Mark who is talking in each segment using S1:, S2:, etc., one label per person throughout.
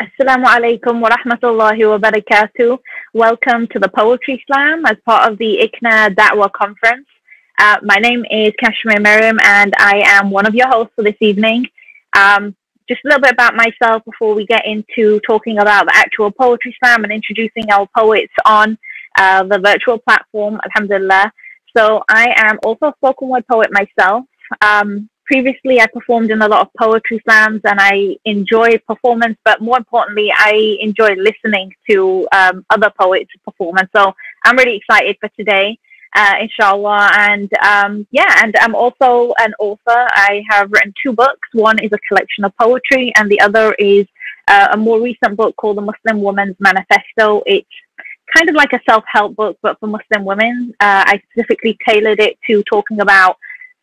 S1: Assalamu alaikum wa rahmatullahi wa barakatuh. Welcome to the Poetry Slam as part of the ICNA Da'wah Conference. Uh, my name is Kashmir Miriam and I am one of your hosts for this evening. Um, just a little bit about myself before we get into talking about the actual Poetry Slam and introducing our poets on uh, the virtual platform, alhamdulillah. So I am also a spoken word poet myself. Um, previously I performed in a lot of poetry slams and I enjoy performance, but more importantly, I enjoy listening to um, other poets perform. And so I'm really excited for today, uh, inshallah. And um, yeah, and I'm also an author. I have written two books. One is a collection of poetry, and the other is uh, a more recent book called The Muslim Woman's Manifesto. It's kind of like a self help book, but for Muslim women. Uh, I specifically tailored it to talking about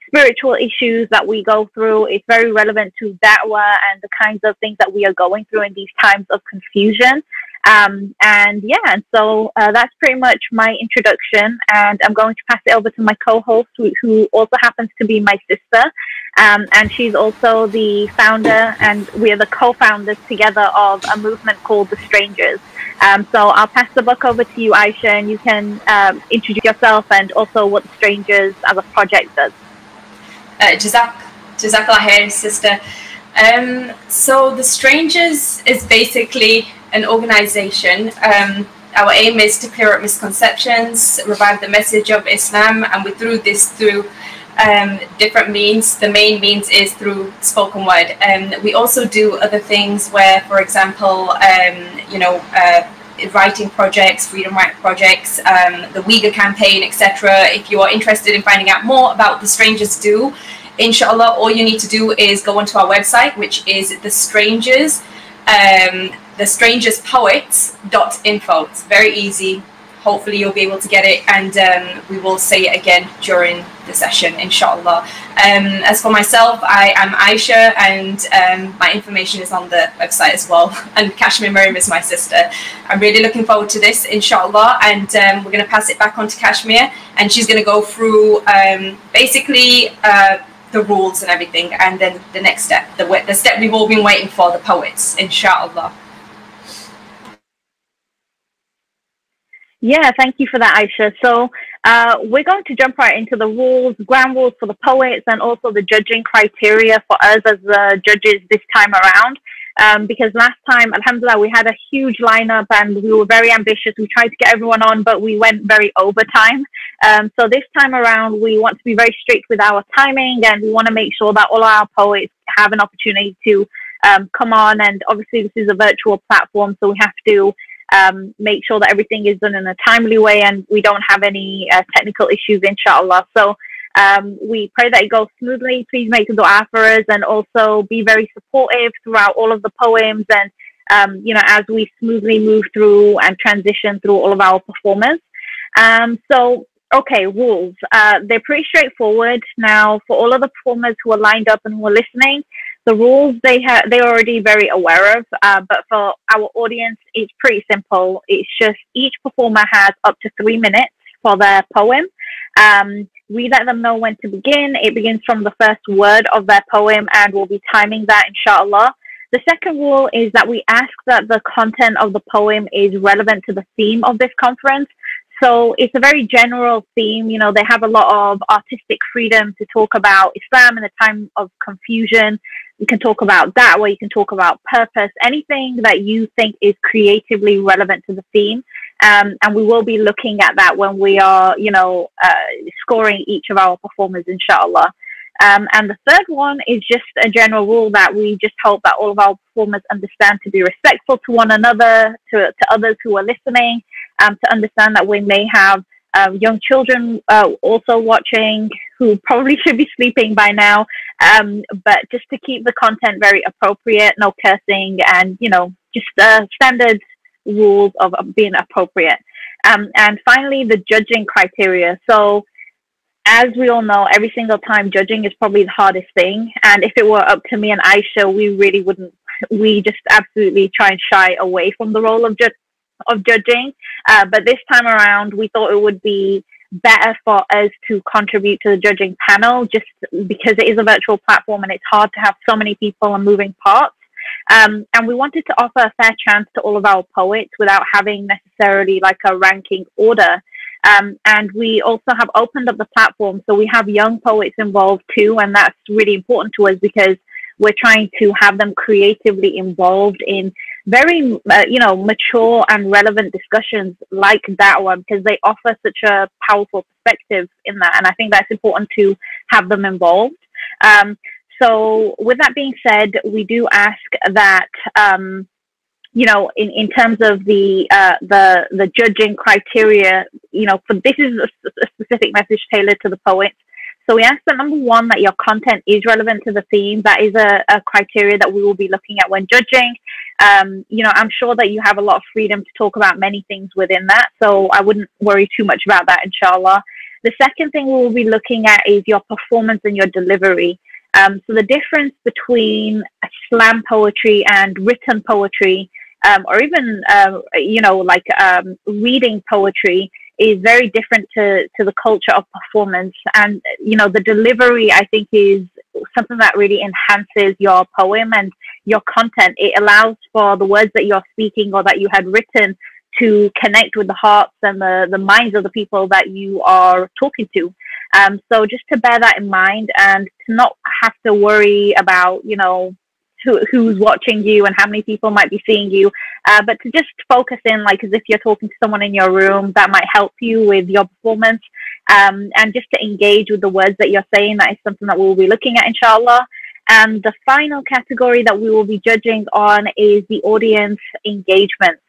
S1: spiritual issues that we go through. It's very relevant to da'wah and the kinds of things that we are going through in these times of confusion. Um, and yeah, so uh, that's pretty much my introduction. And I'm going to pass it over to my co-host, who, who also happens to be my sister, um, and she's also the founder, and we are the co-founders together of a movement called the Strangers. Um, so I'll pass the book over to you, Aisha, and you can um, introduce yourself and also what Strangers as a project does.
S2: Uh, Jazak, Jazakallah sister. Um, so the Strangers is basically an organization. Um, our aim is to clear up misconceptions, revive the message of Islam, and we through this through um, different means. The main means is through spoken word. Um, we also do other things where, for example, um, you know, uh, writing projects, freedom write projects, um, the Uyghur campaign, etc. If you are interested in finding out more about the strangers do, inshallah, all you need to do is go onto our website, which is the strangers, um, the strangers poets.info. It's very easy hopefully you'll be able to get it and um, we will say it again during the session inshallah. Um, as for myself I am Aisha and um, my information is on the website as well. And Kashmir Miriam is my sister. I'm really looking forward to this inshallah and um, we're going to pass it back on to Kashmir and she's going to go through um, basically uh, the rules and everything and then the next step the, the step we've all been waiting for the poets inshallah
S1: Yeah, thank you for that, Aisha. So uh, we're going to jump right into the rules, ground rules for the poets, and also the judging criteria for us as the judges this time around. Um, because last time, Alhamdulillah, we had a huge lineup and we were very ambitious. We tried to get everyone on, but we went very over time. Um, so this time around, we want to be very strict with our timing and we want to make sure that all our poets have an opportunity to um, come on. And obviously, this is a virtual platform, so we have to um, make sure that everything is done in a timely way and we don't have any uh, technical issues, inshallah. So um, we pray that it goes smoothly. Please make a dua for us and also be very supportive throughout all of the poems and, um, you know, as we smoothly move through and transition through all of our performers. Um, so, okay, rules. Uh, they're pretty straightforward. Now, for all of the performers who are lined up and who are listening, the rules they have they're already very aware of uh, but for our audience it's pretty simple. It's just each performer has up to three minutes for their poem. Um, we let them know when to begin. It begins from the first word of their poem and we'll be timing that inshallah. The second rule is that we ask that the content of the poem is relevant to the theme of this conference so it's a very general theme. You know, they have a lot of artistic freedom to talk about Islam in a time of confusion. You can talk about that, or you can talk about purpose, anything that you think is creatively relevant to the theme. Um, and we will be looking at that when we are, you know, uh, scoring each of our performers, inshallah. Um, and the third one is just a general rule that we just hope that all of our performers understand to be respectful to one another, to, to others who are listening, um, to understand that we may have uh, young children uh, also watching who probably should be sleeping by now. Um, but just to keep the content very appropriate, no cursing, and you know, just uh, standard rules of, of being appropriate. Um, and finally, the judging criteria. So, as we all know, every single time judging is probably the hardest thing. And if it were up to me and Aisha, we really wouldn't. We just absolutely try and shy away from the role of ju- of judging. Uh, but this time around, we thought it would be better for us to contribute to the judging panel just because it is a virtual platform and it's hard to have so many people and moving parts. Um, and we wanted to offer a fair chance to all of our poets without having necessarily like a ranking order. Um, and we also have opened up the platform. So we have young poets involved too. And that's really important to us because we're trying to have them creatively involved in very, uh, you know, mature and relevant discussions like that one because they offer such a powerful perspective in that. And I think that's important to have them involved. Um, so, with that being said, we do ask that. Um, you know, in, in terms of the uh, the the judging criteria, you know, for this is a, a specific message tailored to the poets. So we ask that number one, that your content is relevant to the theme. That is a, a criteria that we will be looking at when judging. Um, you know, I'm sure that you have a lot of freedom to talk about many things within that. So I wouldn't worry too much about that, inshallah. The second thing we will be looking at is your performance and your delivery. Um, so the difference between slam poetry and written poetry, um, or even, uh, you know, like um, reading poetry, is very different to, to the culture of performance. And, you know, the delivery, I think, is something that really enhances your poem and your content. It allows for the words that you're speaking or that you had written to connect with the hearts and the, the minds of the people that you are talking to. Um, so just to bear that in mind and to not have to worry about, you know, who, who's watching you and how many people might be seeing you, uh, but to just focus in, like as if you're talking to someone in your room, that might help you with your performance. Um, and just to engage with the words that you're saying, that is something that we'll be looking at, inshallah. And the final category that we will be judging on is the audience engagement.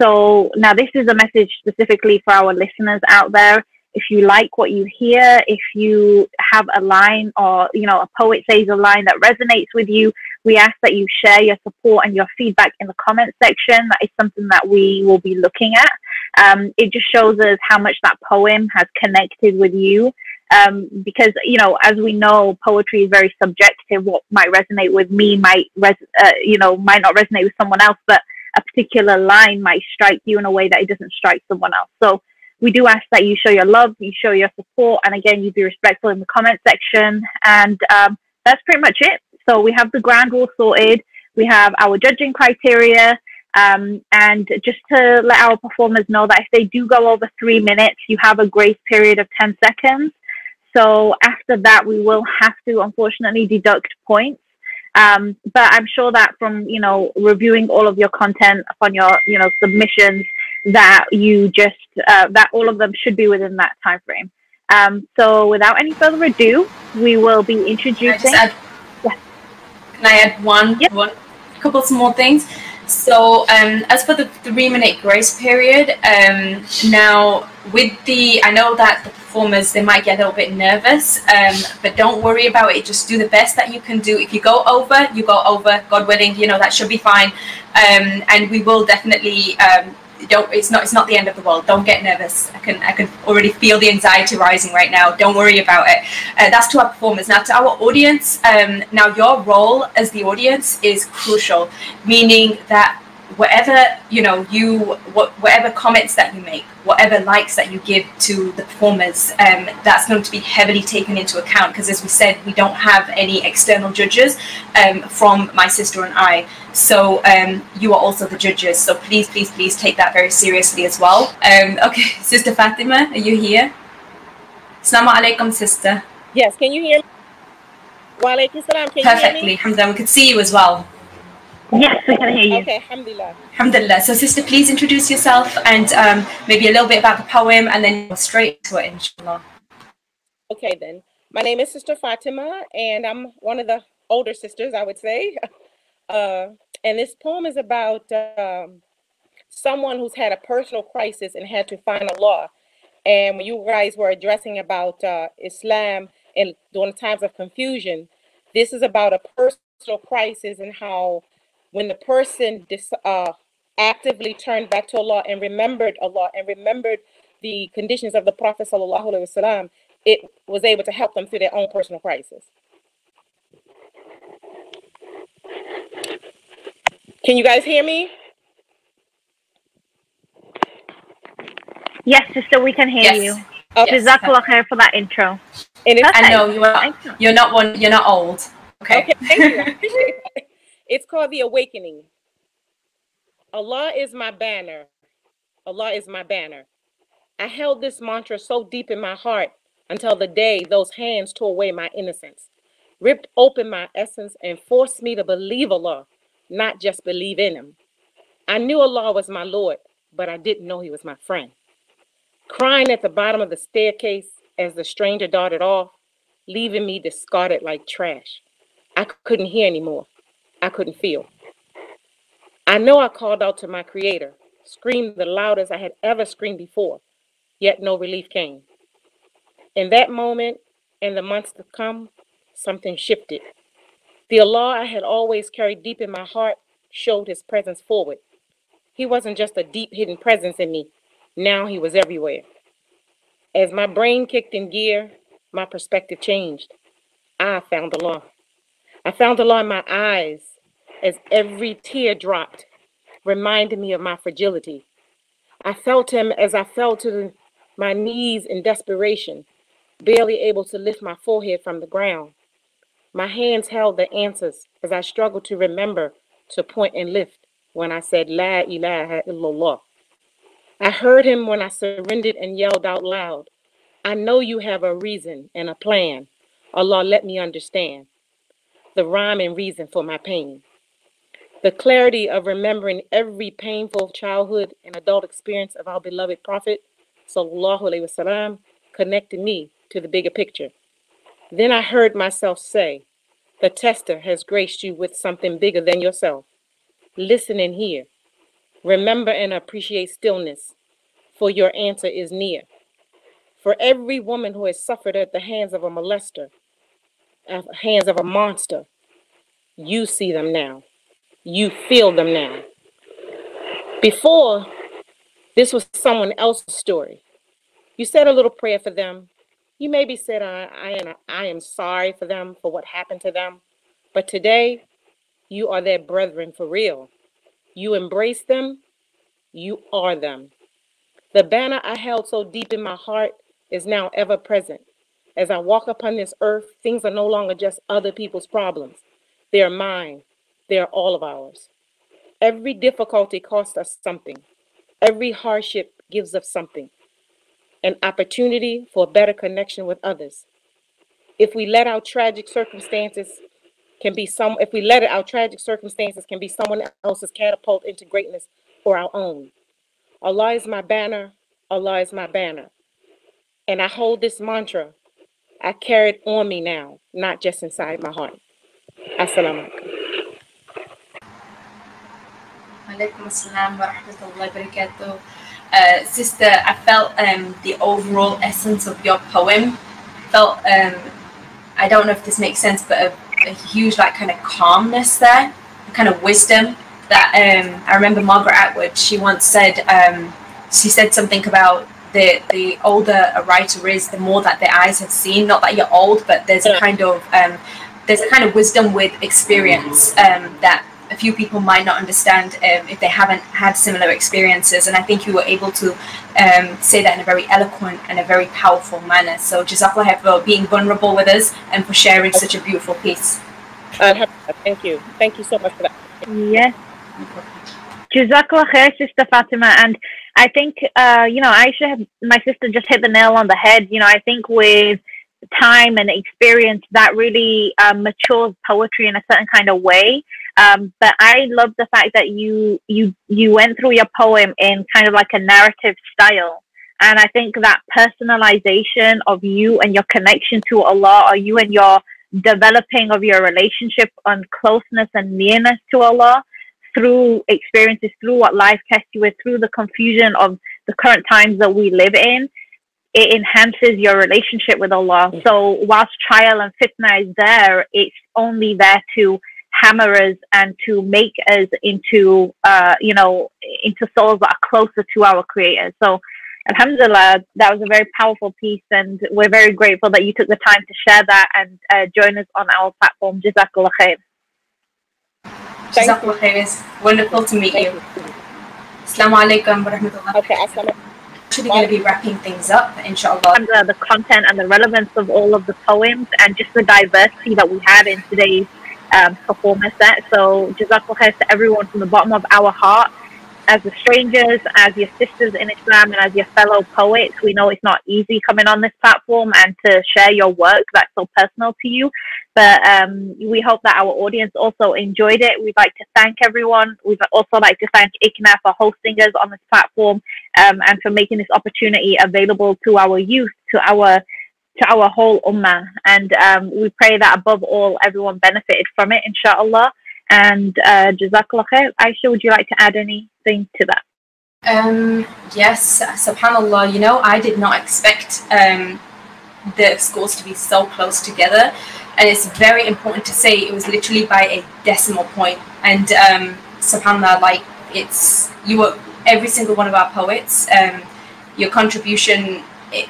S1: So now this is a message specifically for our listeners out there. If you like what you hear, if you have a line or, you know, a poet says a line that resonates with you, we ask that you share your support and your feedback in the comment section. That is something that we will be looking at. Um, it just shows us how much that poem has connected with you. Um, because you know, as we know, poetry is very subjective. What might resonate with me might, res- uh, you know, might not resonate with someone else. But a particular line might strike you in a way that it doesn't strike someone else. So we do ask that you show your love, you show your support, and again, you be respectful in the comment section. And um, that's pretty much it. So we have the ground rule sorted. We have our judging criteria. Um, and just to let our performers know that if they do go over three minutes, you have a grace period of 10 seconds. So after that, we will have to unfortunately deduct points. Um, but I'm sure that from you know reviewing all of your content upon your you know submissions, that you just uh, that all of them should be within that time frame. Um, so without any further ado, we will be introducing.
S2: Yeah. Can I add one yep. one couple small things? So um, as for the three minute grace period, um, now with the I know that the performers they might get a little bit nervous um, but don't worry about it just do the best that you can do if you go over you go over god willing you know that should be fine um, and we will definitely um, don't it's not it's not the end of the world. Don't get nervous. I can i can already feel the anxiety rising right now. Don't worry about it. Uh, that's to our performers. Now to our audience um, now your role as the audience is crucial meaning that whatever you know you what, whatever comments that you make whatever likes that you give to the performers um, that's going to be heavily taken into account because as we said we don't have any external judges um, from my sister and i. So um, you are also the judges so please please please take that very seriously as well. Um, okay sister fatima are you here? Assalamu alaikum sister.
S3: Yes can you hear me? Wa alaikum salam. Can
S2: perfectly alhamdulillah we could see you as well
S1: Yes, we can hear you.
S3: Okay, alhamdulillah.
S2: Alhamdulillah. So, sister, please introduce yourself and um, maybe a little bit about the poem and then go straight to it, inshallah.
S3: Okay, then. My name is Sister Fatima, and I'm one of the older sisters, I would say. Uh, and this poem is about um, someone who's had a personal crisis and had to find Allah. And when you guys were addressing about uh, Islam and during times of confusion, this is about a personal crisis and how when the person dis, uh, actively turned back to Allah and remembered Allah and remembered the conditions of the Prophet wasallam, it was able to help them through their own personal crisis. Can you guys hear me?
S1: Yes, sister, we can hear yes. you. Okay. Jazakallah khair for that intro.
S2: And I know you're not, you're not one, you're not old. Okay.
S3: Okay, thank you. It's called The Awakening. Allah is my banner. Allah is my banner. I held this mantra so deep in my heart until the day those hands tore away my innocence, ripped open my essence, and forced me to believe Allah, not just believe in Him. I knew Allah was my Lord, but I didn't know He was my friend. Crying at the bottom of the staircase as the stranger darted off, leaving me discarded like trash. I couldn't hear anymore. I couldn't feel. I know I called out to my Creator, screamed the loudest I had ever screamed before, yet no relief came. In that moment, in the months to come, something shifted. The Allah I had always carried deep in my heart showed his presence forward. He wasn't just a deep hidden presence in me, now he was everywhere. As my brain kicked in gear, my perspective changed. I found Allah. I found Allah in my eyes as every tear dropped, reminded me of my fragility. I felt him as I fell to my knees in desperation, barely able to lift my forehead from the ground. My hands held the answers as I struggled to remember to point and lift when I said, La ilaha illallah. I heard him when I surrendered and yelled out loud, I know you have a reason and a plan. Allah, let me understand the rhyme and reason for my pain. The clarity of remembering every painful childhood and adult experience of our beloved Prophet, wasallam, connected me to the bigger picture. Then I heard myself say, the tester has graced you with something bigger than yourself. Listen and hear. Remember and appreciate stillness, for your answer is near. For every woman who has suffered at the hands of a molester, at the hands of a monster, you see them now. You feel them now. Before, this was someone else's story. You said a little prayer for them. You maybe said, I, I, am, I am sorry for them for what happened to them. But today, you are their brethren for real. You embrace them. You are them. The banner I held so deep in my heart is now ever present. As I walk upon this earth, things are no longer just other people's problems. They are mine. They are all of ours. Every difficulty costs us something. Every hardship gives us something. An opportunity for a better connection with others. If we let our tragic circumstances can be some if we let it our tragic circumstances can be someone else's catapult into greatness or our own. Allah is my banner. Allah is my banner. And I hold this mantra. I carry it on me now, not just inside my heart. Assalamu alaikum.
S2: Assalam wa rahmatullahi wa barakatuh. Uh, sister, I felt um, the overall essence of your poem. Felt, um, I don't know if this makes sense, but a, a huge like kind of calmness there, a kind of wisdom that um, I remember Margaret Atwood. She once said, um, she said something about the the older a writer is, the more that their eyes have seen. Not that you're old, but there's a kind of um, there's a kind of wisdom with experience um, that a few people might not understand um, if they haven't had similar experiences. And I think you were able to um, say that in a very eloquent and a very powerful manner. So Jazakallah for being vulnerable with us and for sharing such a beautiful piece.
S3: Uh, thank you. Thank you so much for that.
S1: Yes. Jazakallah khair, Sister Fatima. And I think, uh, you know, Aisha, my sister just hit the nail on the head. You know, I think with time and experience that really um, matures poetry in a certain kind of way. Um, but I love the fact that you you you went through your poem in kind of like a narrative style, and I think that personalization of you and your connection to Allah, or you and your developing of your relationship and closeness and nearness to Allah through experiences, through what life tests you with, through the confusion of the current times that we live in, it enhances your relationship with Allah. Mm-hmm. So whilst trial and fitna is there, it's only there to hammer us and to make us into, uh, you know, into souls that are closer to our Creator. So, Alhamdulillah, that was a very powerful piece, and we're very grateful that you took the time to share that and uh, join us on our platform. Jazakallah khair.
S2: Jazakallah khair. It's wonderful to meet you. Assalamu alaikum wa rahmatullah.
S3: Okay, assalamu
S2: actually going to be wrapping things up, inshallah.
S1: And the, the content and the relevance of all of the poems and just the diversity that we had in today's um, performer set. So Jazakallah to everyone from the bottom of our heart as the strangers, as your sisters in Islam, and as your fellow poets, we know it's not easy coming on this platform and to share your work that's so personal to you. But um, we hope that our audience also enjoyed it. We'd like to thank everyone. We'd also like to thank ICNA for hosting us on this platform um, and for making this opportunity available to our youth, to our to our whole ummah. And um, we pray that above all, everyone benefited from it, inshallah. And uh, Jazakallah khair. Aisha, would you like to add anything to that?
S2: Um, yes, subhanAllah, you know, I did not expect um, the scores to be so close together. And it's very important to say it was literally by a decimal point. And um, subhanAllah, like, it's, you were every single one of our poets. Um, your contribution,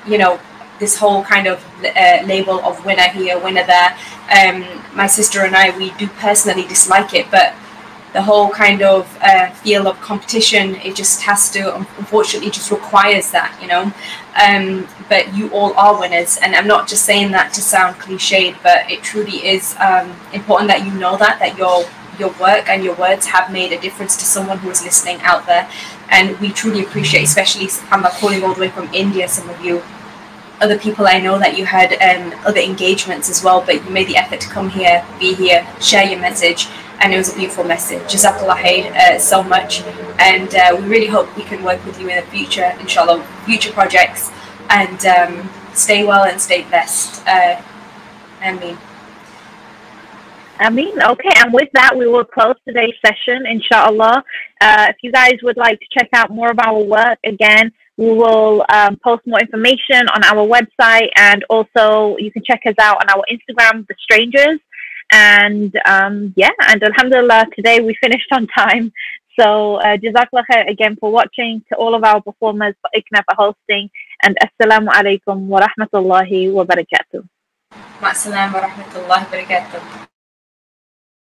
S2: you know, this whole kind of uh, label of winner here, winner there. Um, my sister and I, we do personally dislike it, but the whole kind of uh, feel of competition, it just has to, unfortunately, just requires that, you know. Um, but you all are winners, and I'm not just saying that to sound cliched, but it truly is um, important that you know that that your your work and your words have made a difference to someone who is listening out there, and we truly appreciate, especially I'm calling all the way from India, some of you other people I know that you had um, other engagements as well, but you made the effort to come here, be here, share your message, and it was a beautiful message. Jazakallah khair uh, so much, and uh, we really hope we can work with you in the future, inshallah, future projects, and um, stay well and stay blessed. Uh, Ameen.
S1: Ameen. Okay, and with that, we will close today's session, inshallah. Uh, if you guys would like to check out more of our work, again, we will um, post more information on our website and also you can check us out on our Instagram, The Strangers. And um, yeah, and Alhamdulillah, today we finished on time. So uh, Jazakallah again for watching, to all of our performers, for ICNA for hosting, and Assalamu alaikum wa rahmatullahi wa barakatuh.
S2: wa rahmatullahi wa barakatuh.